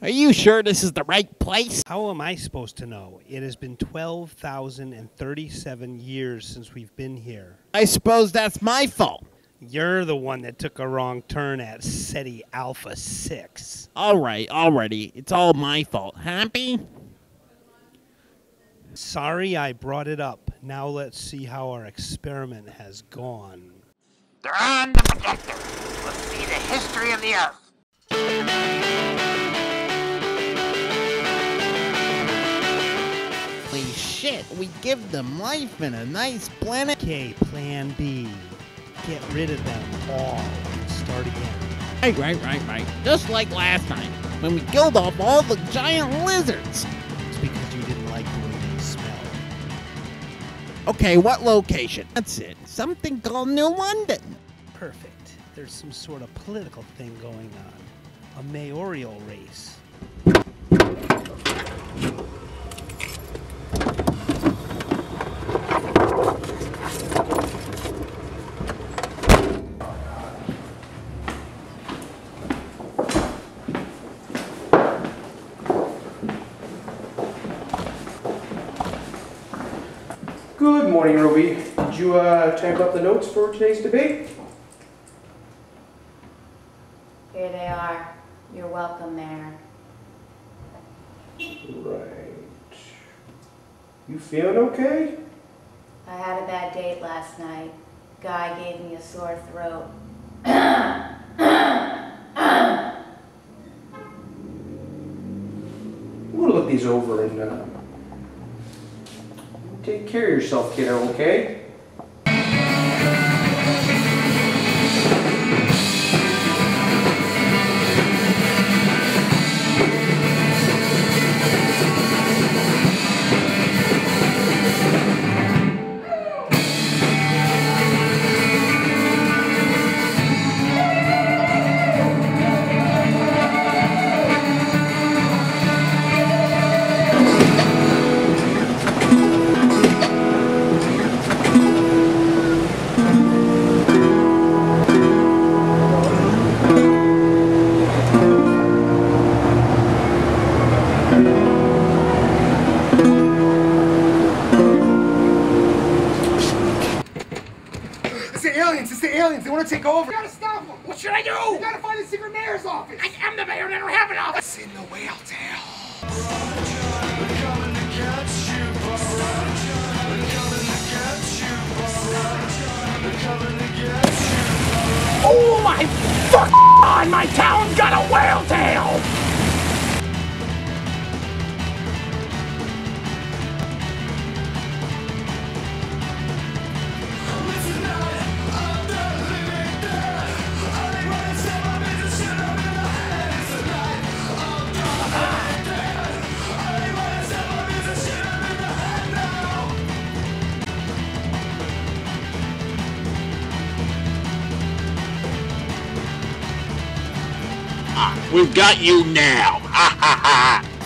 Are you sure this is the right place? How am I supposed to know? It has been 12,037 years since we've been here. I suppose that's my fault. You're the one that took a wrong turn at Ceti Alpha 6. All right, already. It's all my fault. Happy? Sorry I brought it up. Now let's see how our experiment has gone. They're on the projector. We'll see the history of the Earth. Shit, we give them life in a nice planet. Okay, plan B. Get rid of them all and start again. Right, right, right, right. Just like last time, when we killed off all the giant lizards. It's because you didn't like the way they smell. Okay, what location? That's it. Something called New London. Perfect. There's some sort of political thing going on. A mayoral race. Good morning, Ruby. Did you uh, type up the notes for today's debate? Here they are. You're welcome, Mayor. Right. You feeling okay? I had a bad date last night. Guy gave me a sore throat. We'll look these over and uh, take care of yourself, kiddo, okay? Want to take over! We gotta stop him. What should I do? We gotta find the secret mayor's office! I am the mayor and I don't have an office. It's in the whale tail! Oh my fuck on! My town's got a whale tail! We've got you now. Ha ha ha.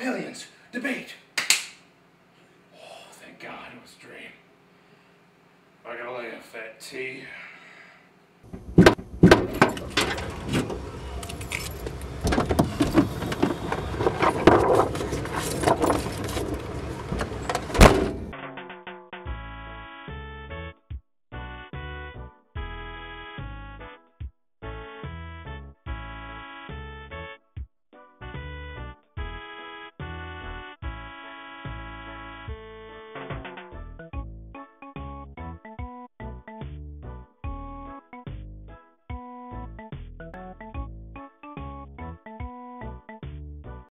Aliens! Debate!